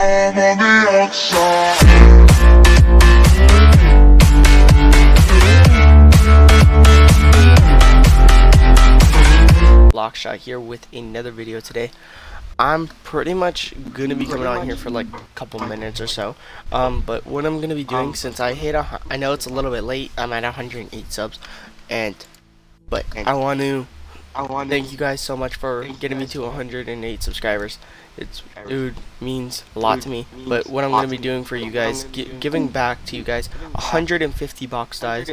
I'm on the outside. Lockshot here with another video today. I'm pretty much gonna be coming on here for like a couple minutes or so. Um, but what I'm gonna be doing since I hit a, I know it's a little bit late. I'm at 108 subs, and but I want to thank you guys so much for getting me to 108 subscribers. It's it means a lot to me. But what I'm gonna be doing for you guys, gi- giving back to you guys 150 boxed eyes.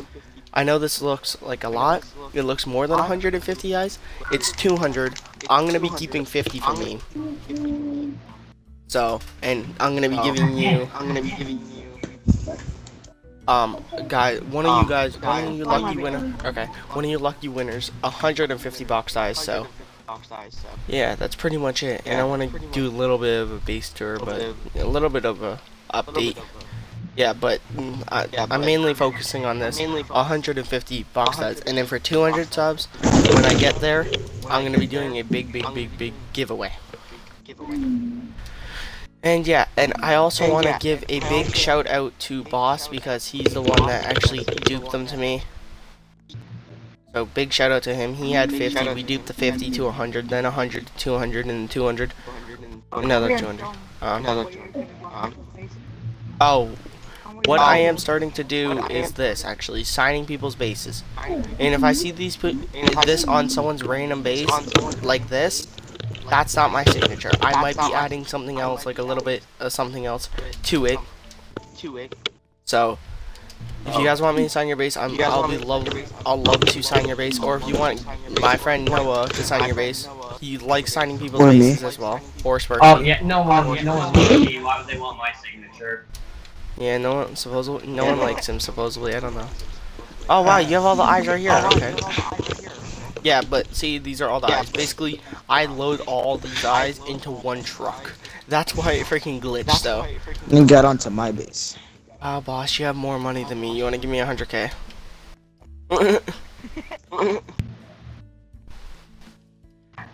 I know this looks like a lot. It looks more than 150 guys. It's 200. I'm gonna be keeping 50 for me. So, and I'm gonna be giving you, I'm gonna be giving you um, guys, one of you Um, guys, one of you lucky winner. Okay, one of you lucky winners, 150 boxed eyes. So, size, so yeah, that's pretty much it. And I want to do a little bit of a base tour, but a little bit of a a update. Yeah, but mm, I, Yeah, I'm mainly focusing on this. mainly 150 box sets, and then for 200 subs, when I get there, I'm gonna be doing a big, big, big, big giveaway. And yeah, and I also want to yeah, give a big shout out to Boss because he's the one that actually duped them to me. So big shout out to him. He had 50. We duped the 50 to 100, then 100 to 200, and 200, 200 and another 200. Um, another Um, oh, what Oh. I am starting to do is this actually, signing people's bases. And if I see these put this on someone's random base like this, that's not my signature. I might be adding something else, like a little bit of something else to it. to it. So, if you guys want me to sign your base, I'm, I'll be love, sign your base? I'll love to sign your base. Or if you want my friend Noah to sign your base, he likes signing people's Or me. bases as well. Or Sparky. Oh yeah, no one, no one wants me. Why would they want my signature? Yeah, no one supposedly, no one likes him supposedly. I don't know. Oh wow, you have all the eyes right here. Okay. Yeah, but see, these are all the Yeah, eyes. Basically, I load all these eyes into one truck. That's why it freaking glitched though. And get onto my base. Ah, boss, you have more money than me. You want to give me hundred k?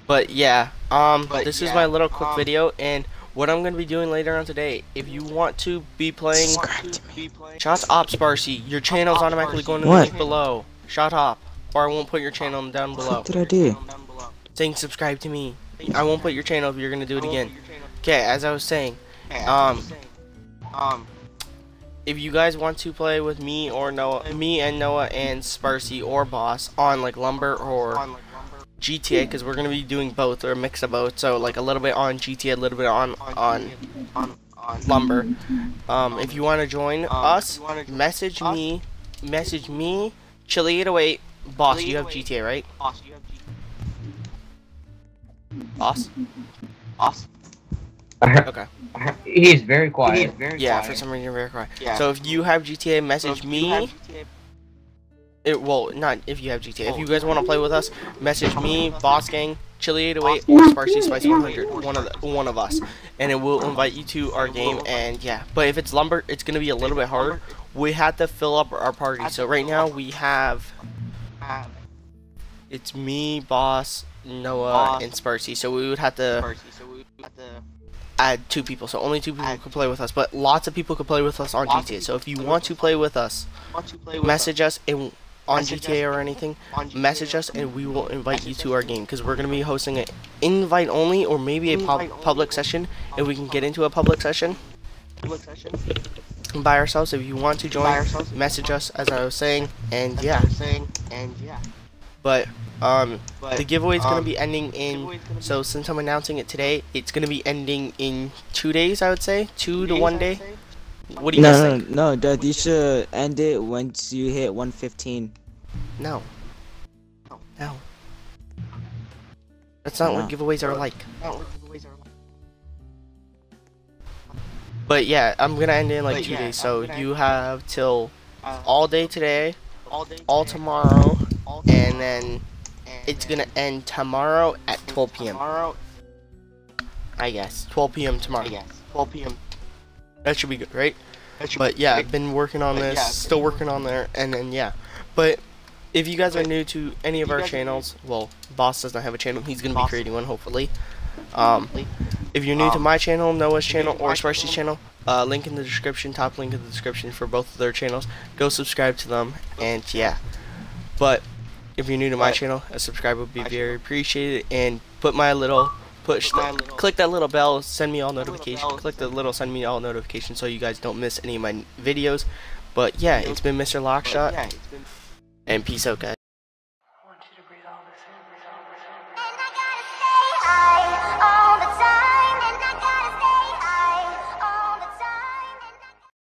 But yeah, um, But this is my little quick um, video, and what I'm gonna be doing later on today. If you want to be playing, Subscribe to Be playing. shout up, Sparcy. Your channel's automatically going to the link below. Shut up, or I won't put your channel down below. What did I do? Down. Saying subscribe to me. I won't put your channel if you're gonna do it again. put your channel- Okay, as I was saying, Um, um, if you guys want to play with me or Noah, me and Noah and Sparcy or Boss on like Lumber or on like lumber, GTA, because we're gonna be doing both or a mix of both. So like a little bit on GTA, a little bit on on on on Lumber. Um, if you want to join Um, us, if you wanna join message me, message me, Chili808. Boss, you have 808. GTA, right? Boss, you have G- Boss. Boss. Okay. He's very quiet. He is very Yeah, quiet. for some reason very quiet. Yeah. So if you have GTA, So message if you me. have GTA It well, not if you have GTA. If Oh. you guys oh. want to play with us, message me, Boss Gang, Chili808, or Sparsy Spice 100, one of the, one of us, and it will invite you to our game. And yeah, but if it's Lumber, it's gonna be a little bit harder. We had to fill up our party. So right now we have have it's me, Boss, Noah, Boss. and Sparcy. So we would have to Percy, so we have to add two people. So only two people Add- could play with us, but lots of people could play with us on GTA. So if you want to play with us, play with message us in, on Message GTA or anything. GTA message us and we will invite you to our game because we're going to be hosting an invite only or maybe a pub- public session if we can get into a public session public session. By ourselves if you want to join. ourselves. message us as i was saying and As I yeah. was saying, and yeah. but um But the giveaway is going to um, be ending in be so since i'm announcing it today it's going to be ending in two days i would say? Two to days, one day? what do you guys No, no, no, Dad, you should end it once you hit 115. no. No. no. That's not what giveaways are like but yeah i'm gonna end in like But two yeah, days so you have till Uh, all day today all day. all today, tomorrow, all and then and it's then gonna end tomorrow at 12 p.m. Tomorrow, I guess 12 p.m. tomorrow. I guess. 12 p.m. That should be good, right? But yeah. I've been working on this, yeah, still working on there, and then yeah. But if you guys are new to any of our guys are new- channels, well, Boss does not have a channel. He's gonna be creating one, hopefully. Um, If you're new to Um, my channel, Noah's channel, or my channel, uh, link in the description, top link in the description for both of their channels. Go subscribe to them, and yeah. But if you're new to my channel, a subscribe would be very appreciated. And put my little push, the, click that little bell, send me all notifications. Click the little send me all notifications so you guys don't miss any of my videos. But yeah, it's been Mr. Lockshot, yeah, it's been and peace out, guys.